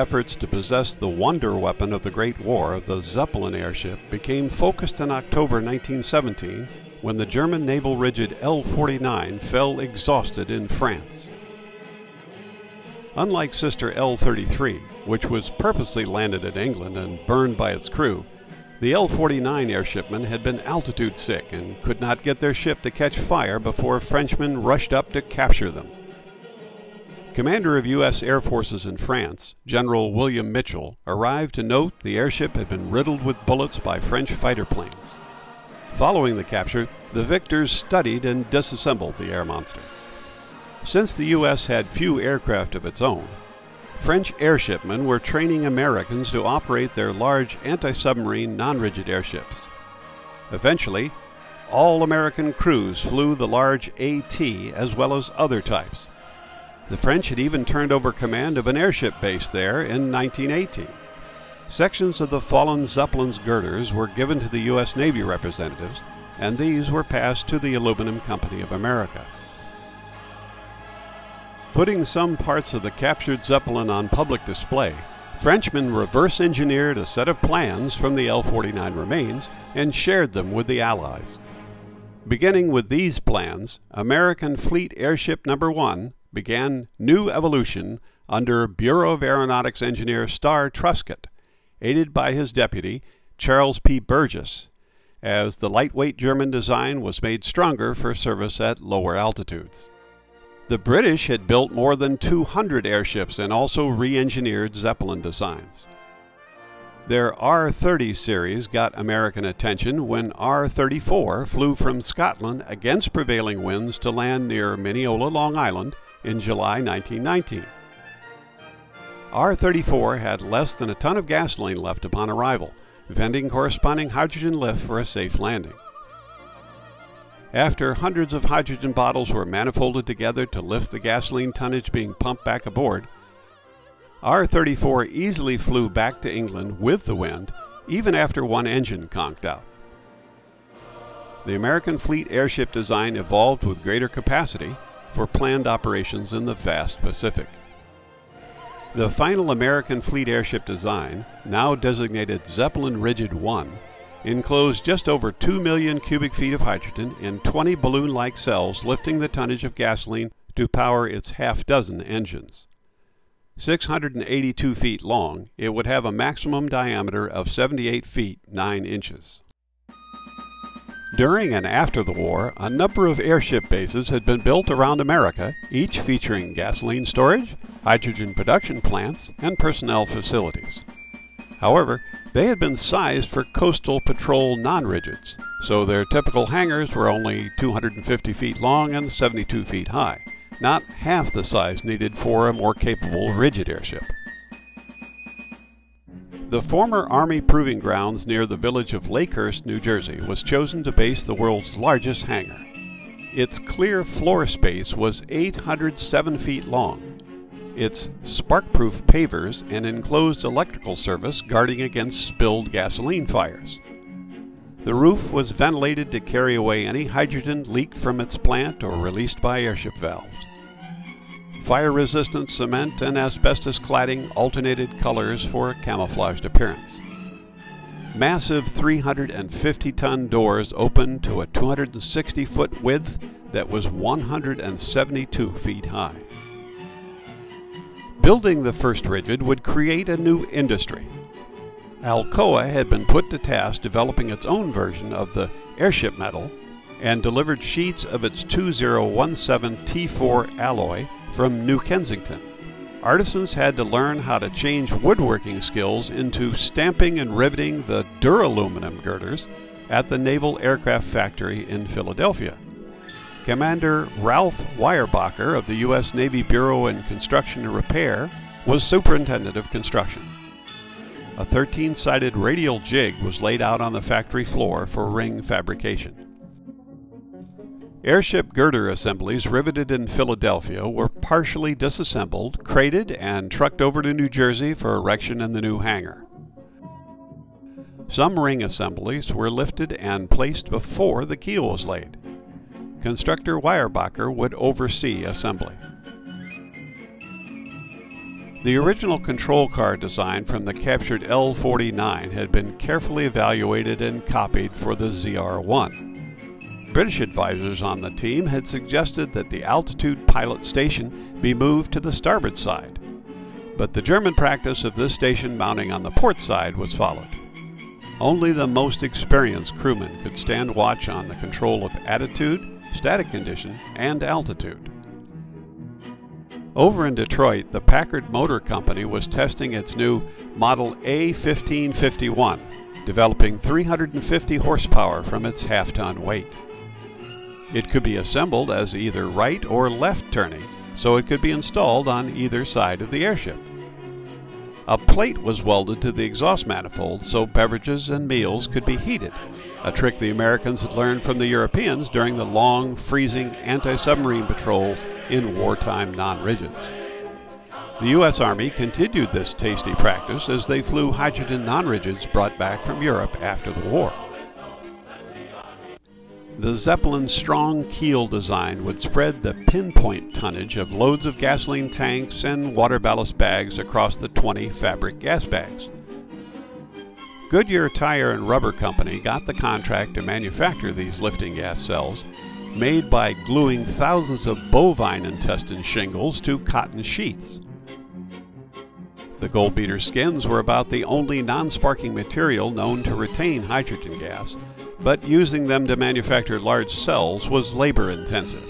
efforts to possess the wonder weapon of the Great War, the Zeppelin airship, became focused in October 1917 when the German naval rigid L 49 fell exhausted in France. Unlike sister L 33, which was purposely landed in England and burned by its crew, the L 49 airshipmen had been altitude sick and could not get their ship to catch fire before Frenchmen rushed up to capture them. Commander of U.S. Air Forces in France, General William Mitchell, arrived to note the airship had been riddled with bullets by French fighter planes. Following the capture, the victors studied and disassembled the air monster. Since the U.S. had few aircraft of its own, French airshipmen were training Americans to operate their large anti submarine non rigid airships. Eventually, all American crews flew the large AT as well as other types. The French had even turned over command of an airship base there in 1918. Sections of the fallen Zeppelin's girders were given to the U.S. Navy representatives, and these were passed to the Aluminum Company of America. Putting some parts of the captured Zeppelin on public display, Frenchmen reverse engineered a set of plans from the L 49 remains and shared them with the Allies. Beginning with these plans, American Fleet Airship Number 1 began new evolution under Bureau of Aeronautics engineer Starr Truscott, aided by his deputy, Charles P. Burgess, as the lightweight German design was made stronger for service at lower altitudes. The British had built more than 200 airships and also re engineered Zeppelin designs. Their R 30 series got American attention when R 34 flew from Scotland against prevailing winds to land near Mineola, Long Island in July 1919. R 34 had less than a ton of gasoline left upon arrival, venting corresponding hydrogen lift for a safe landing. After hundreds of hydrogen bottles were manifolded together to lift the gasoline tonnage being pumped back aboard, R 34 easily flew back to England with the wind, even after one engine conked out. The American fleet airship design evolved with greater capacity for planned operations in the vast Pacific. The final American fleet airship design, now designated Zeppelin Rigid 1, enclosed just over 2 million cubic feet of hydrogen in 20 balloon like cells, lifting the tonnage of gasoline to power its half dozen engines. 682 feet long, it would have a maximum diameter of 78 feet 9 inches. During and after the war, a number of airship bases had been built around America, each featuring gasoline storage, hydrogen production plants, and personnel facilities. However, they had been sized for coastal patrol non-rigids, so their typical hangars were only 250 feet long and 72 feet high, not half the size needed for a more capable rigid airship. The former Army Proving Grounds near the village of Lakehurst, New Jersey, was chosen to base the world's largest hangar. Its clear floor space was 807 feet long, its spark-proof pavers and enclosed electrical service guarding against spilled gasoline fires. The roof was ventilated to carry away any hydrogen leaked from its plant or released by airship valves. Fire-resistant cement and asbestos cladding alternated colors for a camouflaged appearance. Massive 350-ton doors opened to a 260-foot width that was 172 feet high. Building the first rigid would create a new industry. Alcoa had been put to task developing its own version of the airship metal and delivered sheets of its 2017 T4 alloy from New Kensington. Artisans had to learn how to change woodworking skills into stamping and riveting the duraluminum girders at the Naval Aircraft Factory in Philadelphia. Commander Ralph Weyerbacher of the U.S. Navy Bureau in Construction and Repair was superintendent of construction. A 13 sided radial jig was laid out on the factory floor for ring fabrication. Airship girder assemblies riveted in Philadelphia were partially disassembled, crated, and trucked over to New Jersey for erection in the new hangar. Some ring assemblies were lifted and placed before the keel was laid. Constructor Weyerbacher would oversee assembly. The original control car design from the captured L 49 had been carefully evaluated and copied for the ZR 1. British advisors on the team had suggested that the altitude pilot station be moved to the starboard side, but the German practice of this station mounting on the port side was followed. Only the most experienced crewmen could stand watch on the control of attitude, static condition, and altitude. Over in Detroit, the Packard Motor Company was testing its new Model A1551, developing 350 horsepower from its half ton weight. It could be assembled as either right or left turning, so it could be installed on either side of the airship. A plate was welded to the exhaust manifold so beverages and meals could be heated, a trick the Americans had learned from the Europeans during the long, freezing anti submarine patrols in wartime non rigids. The U.S. Army continued this tasty practice as they flew hydrogen non rigids brought back from Europe after the war. The Zeppelin's strong keel design would spread the pinpoint tonnage of loads of gasoline tanks and water ballast bags across the 20 fabric gas bags. Goodyear Tire and Rubber Company got the contract to manufacture these lifting gas cells, made by gluing thousands of bovine intestine shingles to cotton sheets. The goldbeater skins were about the only non sparking material known to retain hydrogen gas, but using them to manufacture large cells was labor intensive.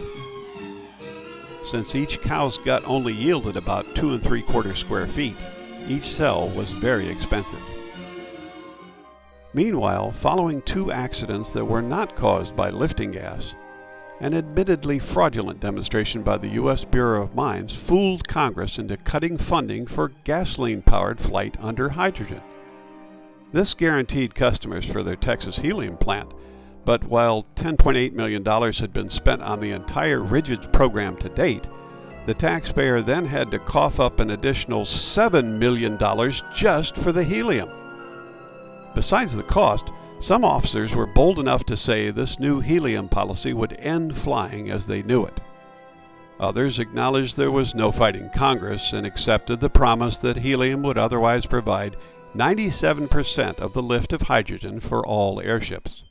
Since each cow's gut only yielded about two and three quarter square feet, each cell was very expensive. Meanwhile, following two accidents that were not caused by lifting gas, an admittedly fraudulent demonstration by the U.S. Bureau of Mines fooled Congress into cutting funding for gasoline powered flight under hydrogen. This guaranteed customers for their Texas helium plant, but while $10.8 million had been spent on the entire rigid program to date, the taxpayer then had to cough up an additional $7 million just for the helium. Besides the cost, some officers were bold enough to say this new helium policy would end flying as they knew it. Others acknowledged there was no fighting Congress and accepted the promise that helium would otherwise provide 97% of the lift of hydrogen for all airships.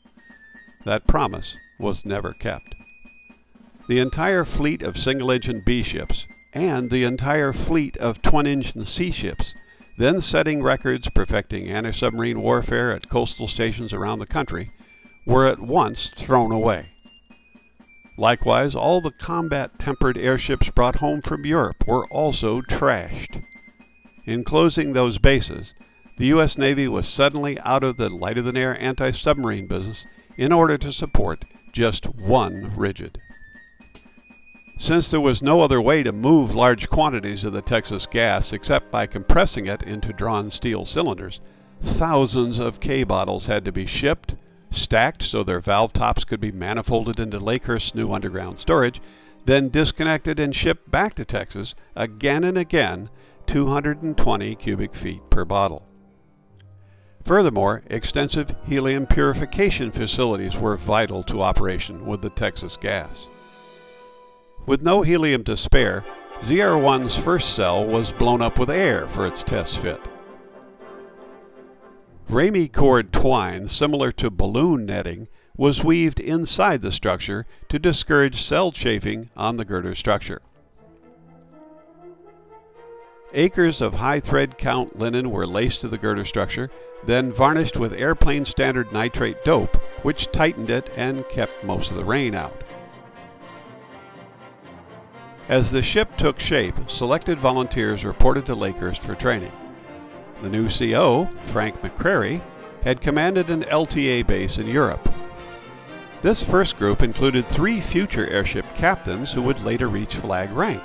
That promise was never kept. The entire fleet of single engine B ships and the entire fleet of twin engine C ships, then setting records perfecting anti submarine warfare at coastal stations around the country, were at once thrown away. Likewise, all the combat tempered airships brought home from Europe were also trashed. In closing those bases, the U.S. Navy was suddenly out of the lighter than air anti submarine business in order to support just one rigid. Since there was no other way to move large quantities of the Texas gas except by compressing it into drawn steel cylinders, thousands of K bottles had to be shipped, stacked so their valve tops could be manifolded into Lakehurst's new underground storage, then disconnected and shipped back to Texas again and again, 220 cubic feet per bottle. Furthermore, extensive helium purification facilities were vital to operation with the Texas gas. With no helium to spare, ZR1's first cell was blown up with air for its test fit. Ramie cord twine, similar to balloon netting, was weaved inside the structure to discourage cell chafing on the girder structure. Acres of high thread count linen were laced to the girder structure, then varnished with airplane standard nitrate dope, which tightened it and kept most of the rain out. As the ship took shape, selected volunteers reported to Lakehurst for training. The new CO, Frank McCrary, had commanded an LTA base in Europe. This first group included three future airship captains who would later reach flag rank.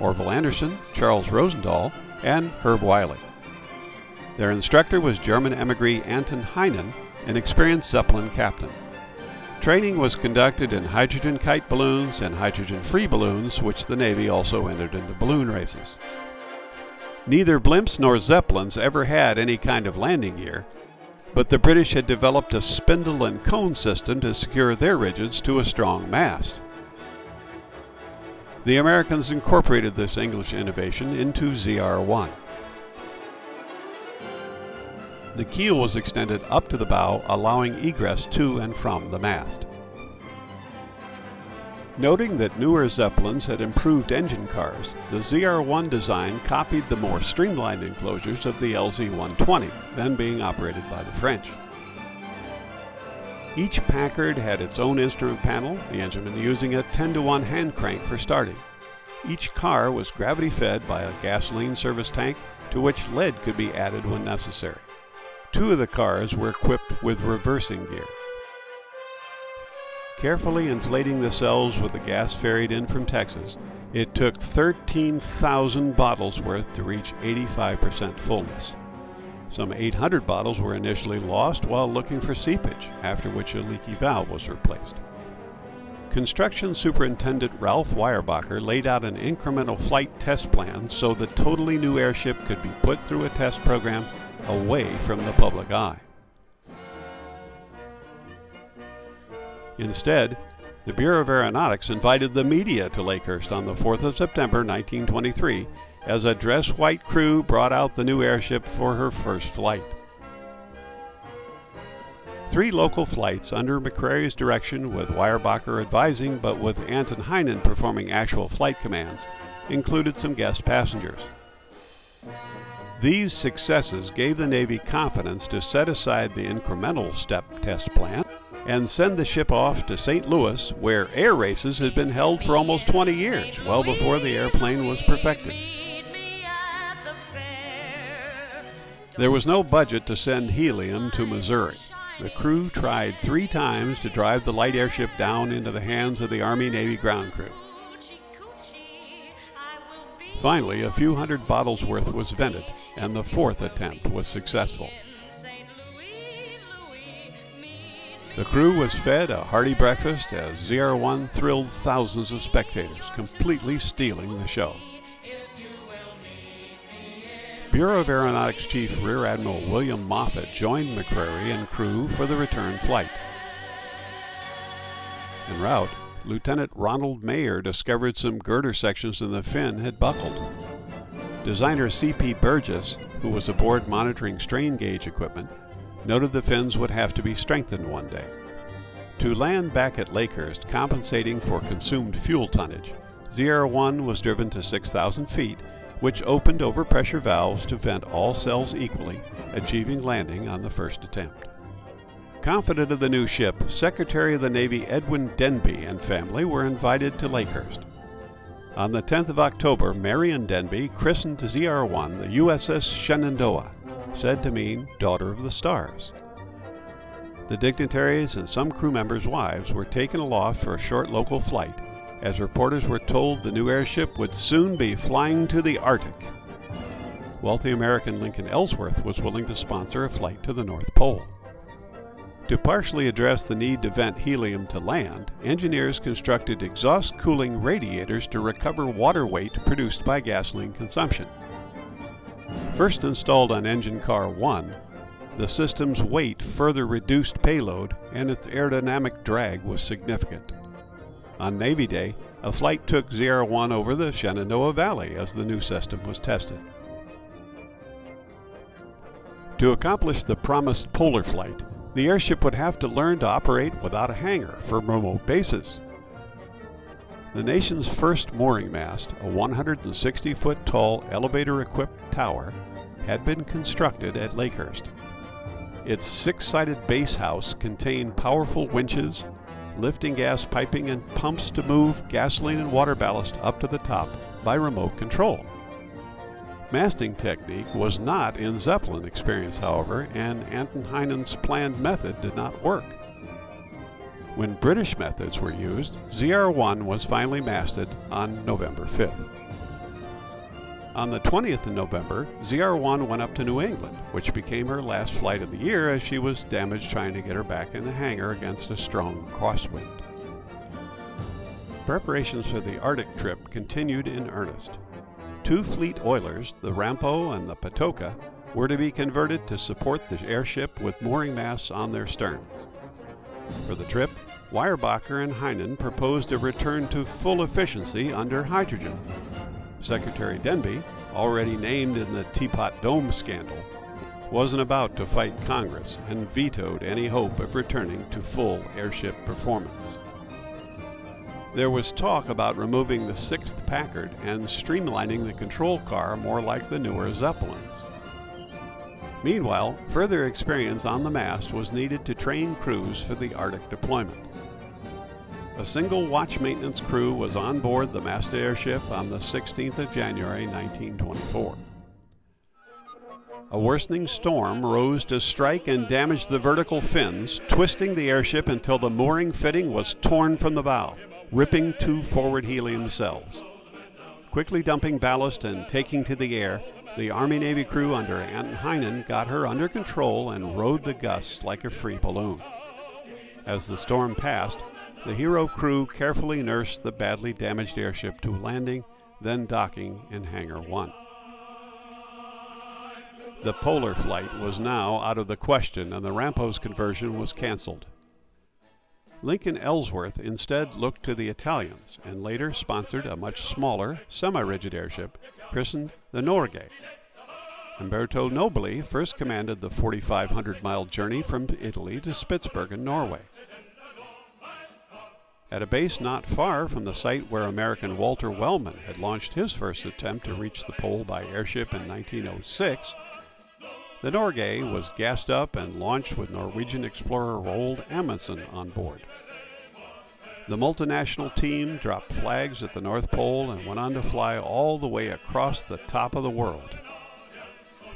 Orville Anderson, Charles Rosendahl, and Herb Wiley. Their instructor was German emigre Anton Heinen, an experienced Zeppelin captain. Training was conducted in hydrogen kite balloons and hydrogen free balloons, which the Navy also entered into balloon races. Neither blimps nor Zeppelins ever had any kind of landing gear, but the British had developed a spindle and cone system to secure their rigids to a strong mast. The Americans incorporated this English innovation into ZR-1. The keel was extended up to the bow, allowing egress to and from the mast. Noting that newer Zeppelins had improved engine cars, the ZR-1 design copied the more streamlined enclosures of the LZ-120, then being operated by the French. Each Packard had its own instrument panel, the engineman using a 10 to 1 hand crank for starting. Each car was gravity fed by a gasoline service tank to which lead could be added when necessary. Two of the cars were equipped with reversing gear. Carefully inflating the cells with the gas ferried in from Texas, it took 13,000 bottles worth to reach 85% fullness. Some 800 bottles were initially lost while looking for seepage, after which a leaky valve was replaced. Construction Superintendent Ralph Weyerbacher laid out an incremental flight test plan so the totally new airship could be put through a test program away from the public eye. Instead, the Bureau of Aeronautics invited the media to Lakehurst on the 4th of September 1923 as a dress white crew brought out the new airship for her first flight. Three local flights under McCrary's direction with Weyerbacher advising but with Anton Heinen performing actual flight commands included some guest passengers. These successes gave the Navy confidence to set aside the incremental step test plan and send the ship off to St. Louis, where air races had been held for almost 20 years, well before the airplane was perfected. There was no budget to send helium to Missouri. The crew tried three times to drive the light airship down into the hands of the Army Navy ground crew. Finally, a few hundred bottles worth was vented, and the fourth attempt was successful. The crew was fed a hearty breakfast as ZR1 thrilled thousands of spectators, completely stealing the show. Bureau of Aeronautics Chief Rear Admiral William Moffett joined McCrary and crew for the return flight. En route, Lieutenant Ronald Mayer discovered some girder sections in the fin had buckled. Designer C.P. Burgess, who was aboard monitoring strain gauge equipment, noted the fins would have to be strengthened one day. To land back at Lakehurst, compensating for consumed fuel tonnage, ZR-1 was driven to 6,000 feet, which opened overpressure valves to vent all cells equally, achieving landing on the first attempt. Confident of the new ship, Secretary of the Navy Edwin Denby and family were invited to Lakehurst. On the 10th of October, Marion Denby christened ZR-1 the USS Shenandoah, said to mean Daughter of the Stars. The dignitaries and some crew members' wives were taken aloft for a short local flight, as reporters were told the new airship would soon be flying to the Arctic. Wealthy American Lincoln Ellsworth was willing to sponsor a flight to the North Pole. To partially address the need to vent helium to land, engineers constructed exhaust cooling radiators to recover water weight produced by gasoline consumption. First installed on engine car 1, the system's weight further reduced payload and its aerodynamic drag was significant. On Navy Day, a flight took ZR-1 over the Shenandoah Valley as the new system was tested. To accomplish the promised polar flight, the airship would have to learn to operate without a hangar for remote bases. The nation's first mooring mast, a 160 foot tall elevator equipped tower, had been constructed at Lakehurst. Its six sided base house contained powerful winches, lifting gas piping, and pumps to move gasoline and water ballast up to the top by remote control. Masting technique was not in Zeppelin experience, however, and Anton Heinen's planned method did not work. When British methods were used, ZR-1 was finally masted on November 5th. On the 20th of November, ZR-1 went up to New England, which became her last flight of the year as she was damaged trying to get her back in the hangar against a strong crosswind. Preparations for the Arctic trip continued in earnest. Two fleet oilers, the Ramapo and the Patoka, were to be converted to support the airship with mooring masts on their sterns. For the trip, Weyerbacher and Heinen proposed a return to full efficiency under hydrogen. Secretary Denby, already named in the Teapot Dome scandal, wasn't about to fight Congress and vetoed any hope of returning to full airship performance. There was talk about removing the 6th Packard and streamlining the control car more like the newer Zeppelins. Meanwhile, further experience on the mast was needed to train crews for the Arctic deployment. A single watch maintenance crew was on board the masted airship on the 16th of January 1924. A worsening storm rose to strike and damage the vertical fins, twisting the airship until the mooring fitting was torn from the bow, ripping two forward helium cells. Quickly dumping ballast and taking to the air, the Army Navy crew under Anton Heinen got her under control and rode the gusts like a free balloon. As the storm passed, the hero crew carefully nursed the badly damaged airship to landing, then docking in Hangar 1. The polar flight was now out of the question and the Ramapo's conversion was canceled. Lincoln Ellsworth instead looked to the Italians and later sponsored a much smaller, semi-rigid airship christened the Norge. Umberto Nobile first commanded the 4,500-mile journey from Italy to Spitsbergen, Norway. At a base not far from the site where American Walter Wellman had launched his first attempt to reach the pole by airship in 1906, the Norge was gassed up and launched with Norwegian explorer Roald Amundsen on board. The multinational team dropped flags at the North Pole and went on to fly all the way across the top of the world.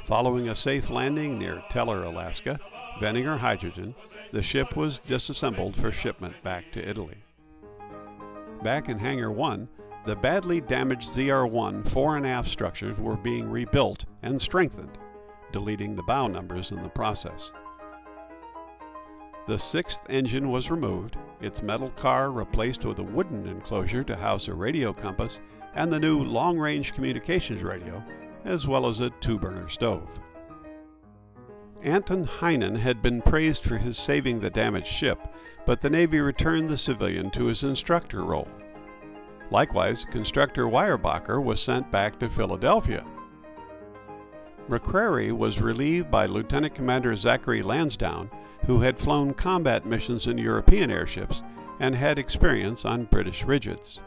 Following a safe landing near Teller, Alaska, venting her hydrogen, the ship was disassembled for shipment back to Italy. Back in Hangar 1, the badly damaged ZR-1 fore and aft structures were being rebuilt and strengthened deleting the bow numbers in the process. The sixth engine was removed, its metal car replaced with a wooden enclosure to house a radio compass and the new long range communications radio, as well as a two burner stove. Anton Heinen had been praised for his saving the damaged ship, but the Navy returned the civilian to his instructor role. Likewise, constructor Weyerbacher was sent back to Philadelphia McCrary was relieved by Lieutenant Commander Zachary Lansdowne, who had flown combat missions in European airships and had experience on British rigids.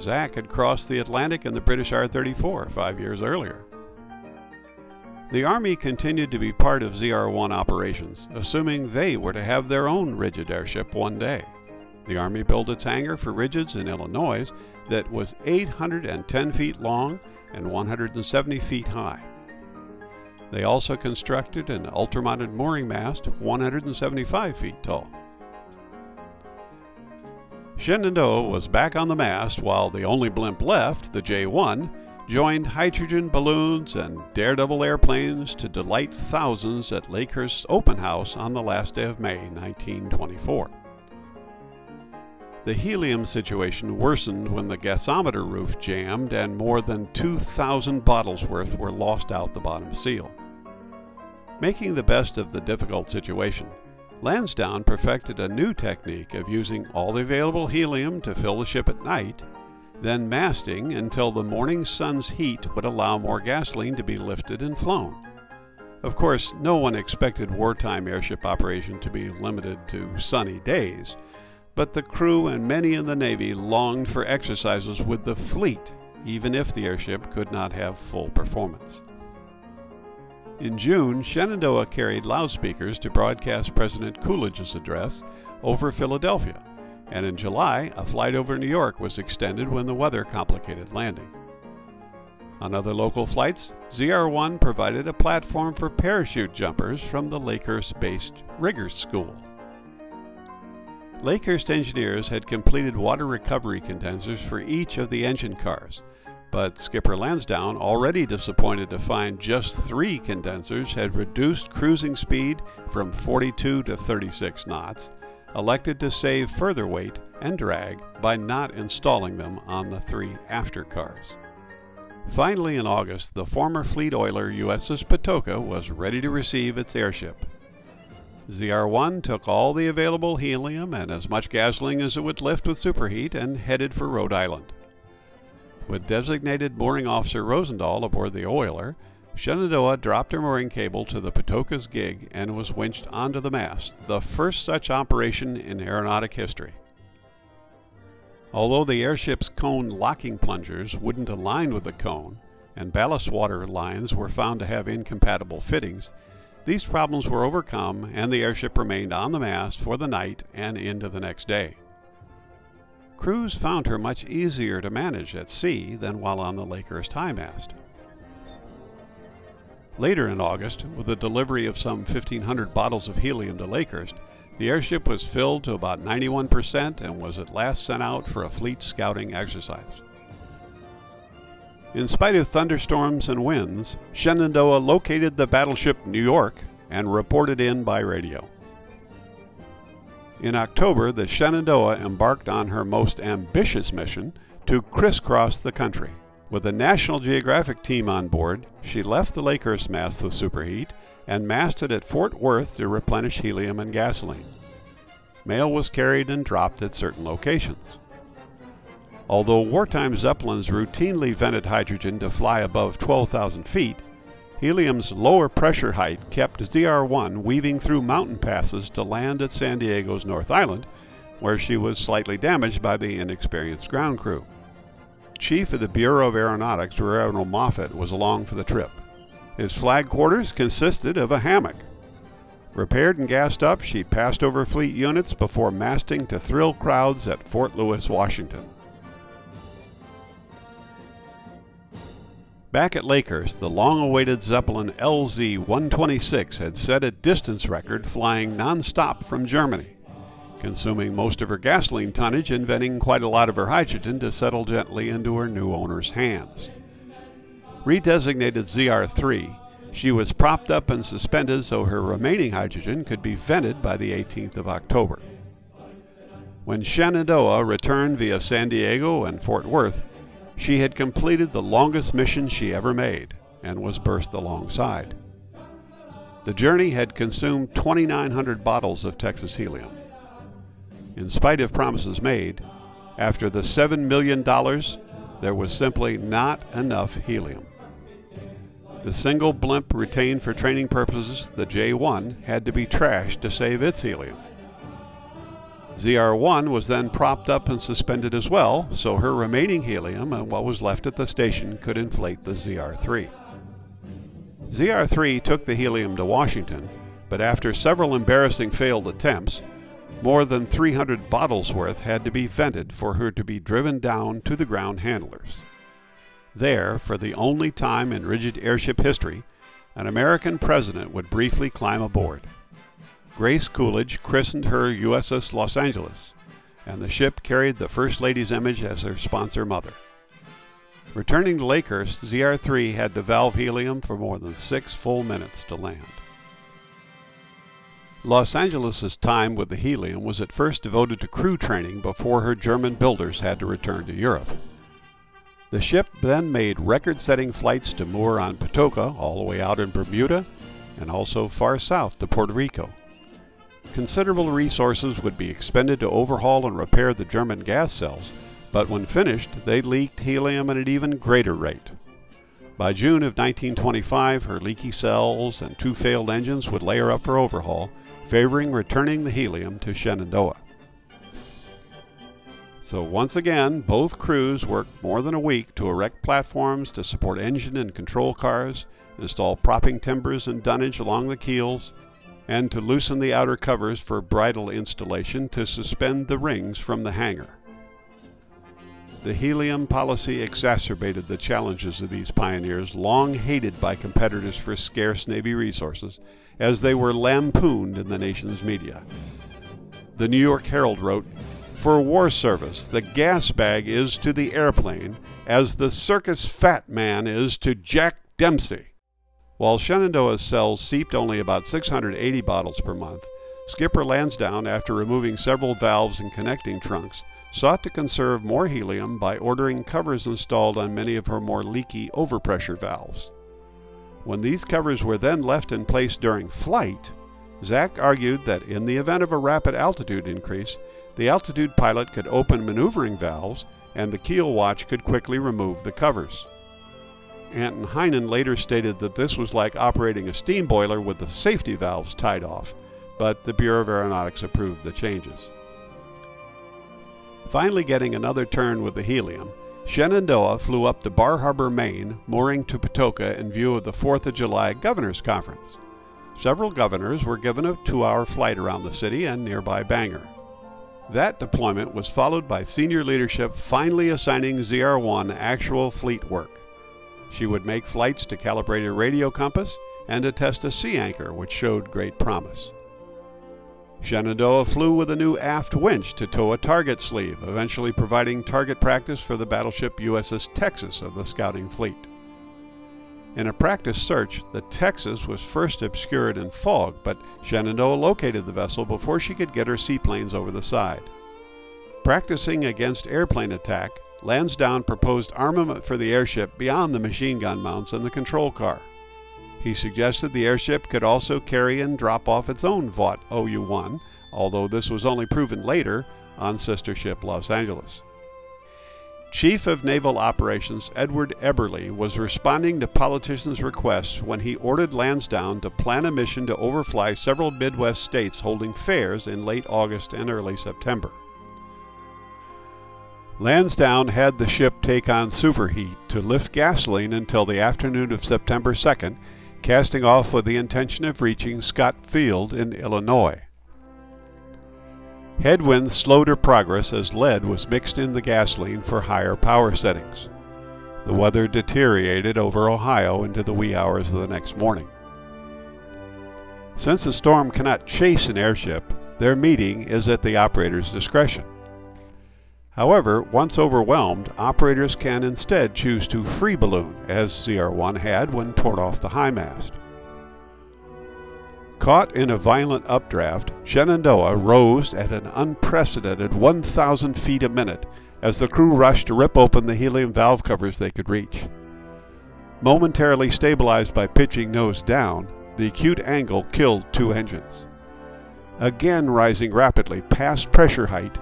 Zach had crossed the Atlantic in the British R 34 five years earlier. The Army continued to be part of ZR 1 operations, assuming they were to have their own rigid airship one day. The Army built its hangar for rigids in Illinois that was 810 feet long and 170 feet high. They also constructed an ultramounted mooring mast 175 feet tall. Shenandoah was back on the mast while the only blimp left, the J 1, joined hydrogen balloons and daredevil airplanes to delight thousands at Lakehurst's open house on the last day of May 1924. The helium situation worsened when the gasometer roof jammed and more than 2,000 bottles worth were lost out the bottom seal. Making the best of the difficult situation, Lansdowne perfected a new technique of using all the available helium to fill the ship at night, then masting until the morning sun's heat would allow more gasoline to be lifted and flown. Of course, no one expected wartime airship operation to be limited to sunny days, but the crew and many in the Navy longed for exercises with the fleet, even if the airship could not have full performance. In June, Shenandoah carried loudspeakers to broadcast President Coolidge's address over Philadelphia, and in July, a flight over New York was extended when the weather complicated landing. On other local flights, ZR 1 provided a platform for parachute jumpers from the Lakehurst based Riggers School. Lakehurst engineers had completed water recovery condensers for each of the engine cars, but Skipper Lansdowne, already disappointed to find just three condensers had reduced cruising speed from 42 to 36 knots, elected to save further weight and drag by not installing them on the three after cars. Finally, in August, the former fleet oiler USS Patoka was ready to receive its airship. ZR1 took all the available helium and as much gasoline as it would lift with superheat and headed for Rhode Island. With designated mooring officer Rosendahl aboard the oiler, Shenandoah dropped her mooring cable to the Patoka's gig and was winched onto the mast, the first such operation in aeronautic history. Although the airship's cone locking plungers wouldn't align with the cone, and ballast water lines were found to have incompatible fittings, these problems were overcome and the airship remained on the mast for the night and into the next day. Crews found her much easier to manage at sea than while on the Lakehurst high mast. Later in August, with the delivery of some 1,500 bottles of helium to Lakehurst, the airship was filled to about 91% and was at last sent out for a fleet scouting exercise. In spite of thunderstorms and winds, Shenandoah located the battleship New York and reported in by radio. In October, the Shenandoah embarked on her most ambitious mission to crisscross the country. With a National Geographic team on board, she left the Lakehurst mast with superheat and masted at Fort Worth to replenish helium and gasoline. Mail was carried and dropped at certain locations. Although wartime Zeppelins routinely vented hydrogen to fly above 12,000 feet, helium's lower pressure height kept ZR-1 weaving through mountain passes to land at San Diego's North Island, where she was slightly damaged by the inexperienced ground crew. Chief of the Bureau of Aeronautics, Rear Admiral Moffett, was along for the trip. His flag quarters consisted of a hammock. Repaired and gassed up, she passed over fleet units before masting to thrill crowds at Fort Lewis, Washington. Back at Lakehurst, the long-awaited Zeppelin LZ-126 had set a distance record flying non-stop from Germany, consuming most of her gasoline tonnage and venting quite a lot of her hydrogen to settle gently into her new owner's hands. Redesignated ZR-3, she was propped up and suspended so her remaining hydrogen could be vented by the 18th of October. When Shenandoah returned via San Diego and Fort Worth, she had completed the longest mission she ever made and was berthed alongside. The journey had consumed 2,900 bottles of Texas helium. In spite of promises made, after the $7 million, there was simply not enough helium. The single blimp retained for training purposes, the J-1, had to be trashed to save its helium. ZR1 was then propped up and suspended as well, so her remaining helium and what was left at the station could inflate the ZR3. ZR3 took the helium to Washington, but after several embarrassing failed attempts, more than 300 bottles worth had to be vented for her to be driven down to the ground handlers. There, for the only time in rigid airship history, an American president would briefly climb aboard. Grace Coolidge christened her USS Los Angeles, and the ship carried the First Lady's image as her sponsor mother. Returning to Lakehurst, ZR-3 had to valve helium for more than six full minutes to land. Los Angeles' time with the helium was at first devoted to crew training before her German builders had to return to Europe. The ship then made record-setting flights to moor on Patoka all the way out in Bermuda and also far south to Puerto Rico. Considerable resources would be expended to overhaul and repair the German gas cells, but when finished, they leaked helium at an even greater rate. By June of 1925, her leaky cells and two failed engines would layer up for overhaul, favoring returning the helium to Shenandoah. So once again, both crews worked more than a week to erect platforms to support engine and control cars, install propping timbers and dunnage along the keels, and to loosen the outer covers for bridle installation to suspend the rings from the hangar. The helium policy exacerbated the challenges of these pioneers, long hated by competitors for scarce Navy resources, as they were lampooned in the nation's media. The New York Herald wrote, For war service, the gas bag is to the airplane as the circus fat man is to Jack Dempsey. While Shenandoah cells seeped only about 680 bottles per month, Skipper Lansdowne, after removing several valves and connecting trunks, sought to conserve more helium by ordering covers installed on many of her more leaky overpressure valves. When these covers were then left in place during flight, Zach argued that in the event of a rapid altitude increase, the altitude pilot could open maneuvering valves and the keel watch could quickly remove the covers. Anton Heinen later stated that this was like operating a steam boiler with the safety valves tied off, but the Bureau of Aeronautics approved the changes. Finally getting another turn with the helium, Shenandoah flew up to Bar Harbor, Maine, mooring to Patoka in view of the 4th of July Governor's Conference. Several governors were given a two hour flight around the city and nearby Bangor. That deployment was followed by senior leadership finally assigning ZR 1 actual fleet work. She would make flights to calibrate a radio compass and to test a sea anchor, which showed great promise. Shenandoah flew with a new aft winch to tow a target sleeve, eventually providing target practice for the battleship USS Texas of the scouting fleet. In a practice search, the Texas was first obscured in fog, but Shenandoah located the vessel before she could get her seaplanes over the side. Practicing against airplane attack, Lansdowne proposed armament for the airship beyond the machine gun mounts and the control car. He suggested the airship could also carry and drop off its own Vought OU-1, although this was only proven later on sister ship Los Angeles. Chief of Naval Operations Edward Eberle was responding to politicians' requests when he ordered Lansdowne to plan a mission to overfly several Midwest states holding fairs in late August and early September. Lansdowne had the ship take on superheat to lift gasoline until the afternoon of September 2nd, casting off with the intention of reaching Scott Field in Illinois. Headwinds slowed her progress as lead was mixed in the gasoline for higher power settings. The weather deteriorated over Ohio into the wee hours of the next morning. Since a storm cannot chase an airship, their meeting is at the operator's discretion. However, once overwhelmed, operators can instead choose to free balloon, as ZR1 had when torn off the high mast. Caught in a violent updraft, Shenandoah rose at an unprecedented 1,000 feet a minute as the crew rushed to rip open the helium valve covers they could reach. Momentarily stabilized by pitching nose down, the acute angle killed two engines. Again rising rapidly past pressure height,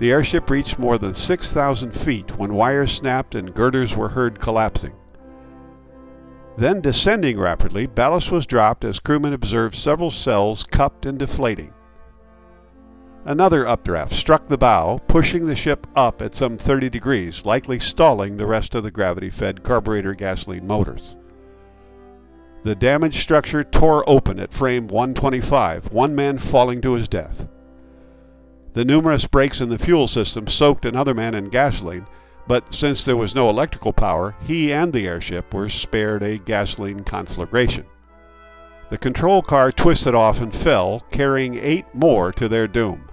the airship reached more than 6,000 feet when wires snapped and girders were heard collapsing. Then descending rapidly, ballast was dropped as crewmen observed several cells cupped and deflating. Another updraft struck the bow, pushing the ship up at some 30 degrees, likely stalling the rest of the gravity-fed carburetor gasoline motors. The damaged structure tore open at frame 125, one man falling to his death. The numerous breaks in the fuel system soaked another man in gasoline, but since there was no electrical power, he and the airship were spared a gasoline conflagration. The control car twisted off and fell, carrying eight more to their doom.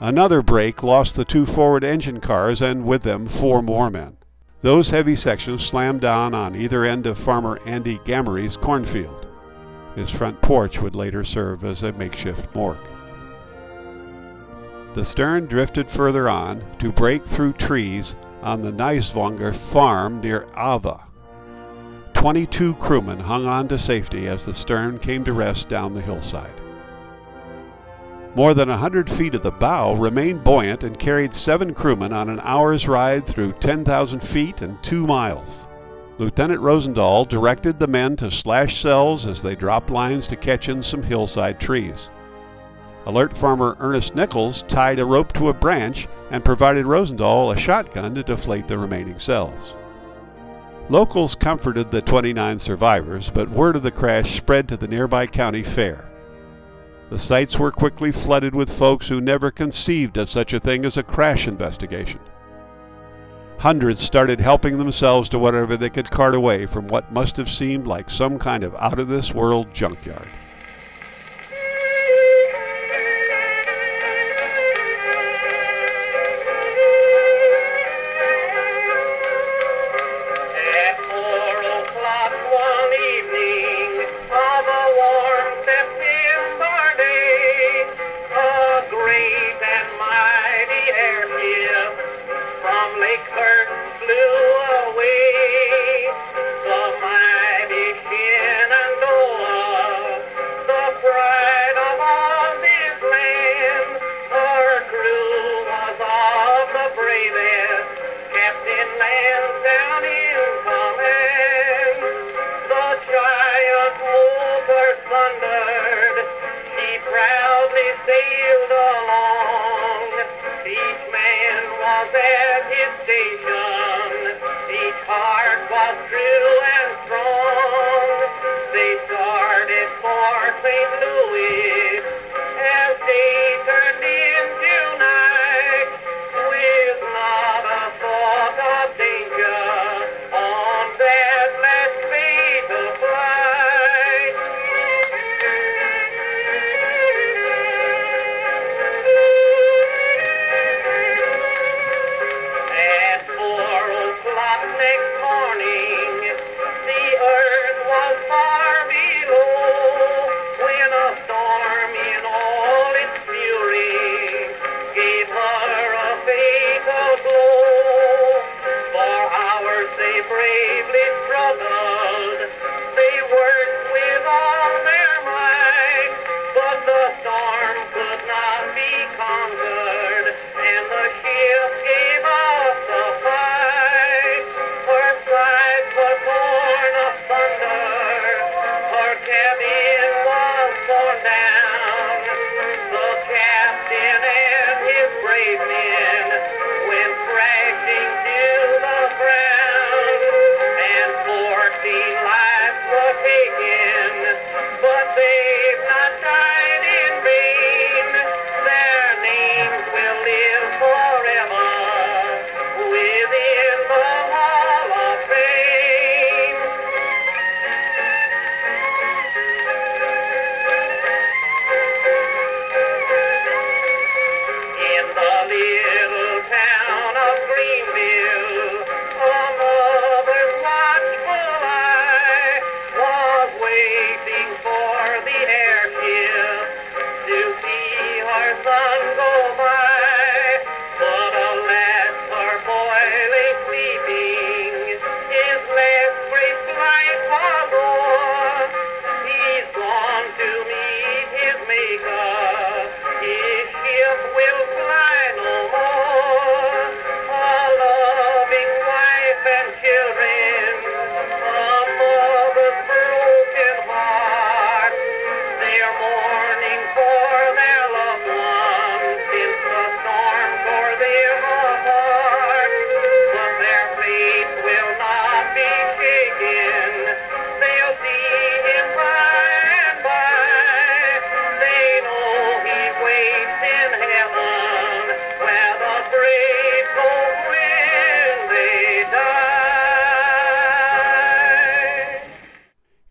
Another break lost the two forward engine cars and with them four more men. Those heavy sections slammed down on either end of farmer Andy Gamery's cornfield. His front porch would later serve as a makeshift morgue. The stern drifted further on to break through trees on the Neiswanger farm near Ava. 22 crewmen hung on to safety as the stern came to rest down the hillside. More than a hundred feet of the bow remained buoyant and carried seven crewmen on an hour's ride through 10,000 feet and two miles. Lieutenant Rosendahl directed the men to slash cells as they dropped lines to catch in some hillside trees. Alert farmer Ernest Nichols tied a rope to a branch and provided Rosendahl a shotgun to deflate the remaining cells. Locals comforted the 29 survivors, but word of the crash spread to the nearby county fair. The sites were quickly flooded with folks who never conceived of such a thing as a crash investigation. Hundreds started helping themselves to whatever they could cart away from what must have seemed like some kind of out of this world junkyard. St. Louis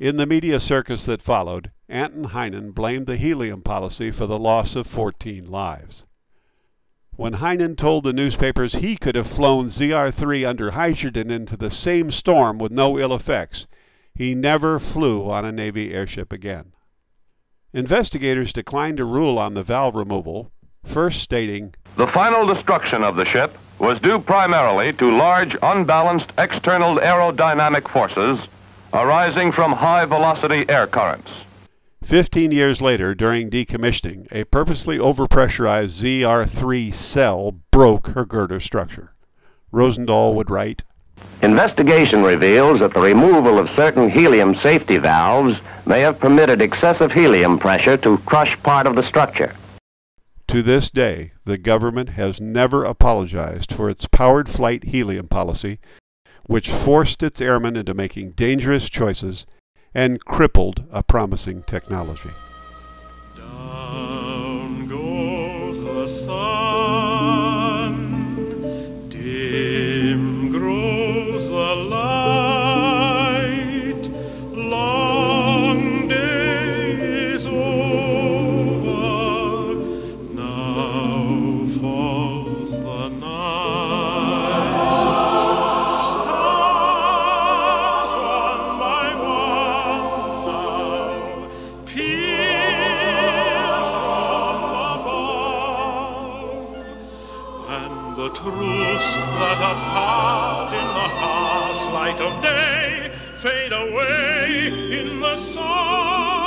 In the media circus that followed, Anton Heinen blamed the helium policy for the loss of 14 lives. When Heinen told the newspapers he could have flown ZR 3 under hydrogen into the same storm with no ill effects, he never flew on a Navy airship again. Investigators declined to rule on the valve removal, first stating, The final destruction of the ship was due primarily to large unbalanced external aerodynamic forces arising from high velocity air currents. Fifteen years later, during decommissioning, a purposely overpressurized ZR-3 cell broke her girder structure. Rosendahl would write, Investigation reveals that the removal of certain helium safety valves may have permitted excessive helium pressure to crush part of the structure. To this day, the government has never apologized for its powered flight helium policy, which forced its airmen into making dangerous choices and crippled a promising technology. Down goes the sun, that had in the harsh light of day fade away in the soft